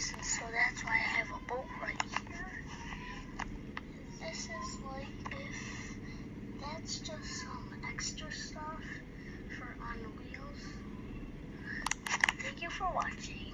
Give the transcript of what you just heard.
person, so that's why I have a boat right here. This is like if that's just some extra stuff for on wheels. Thank you for watching.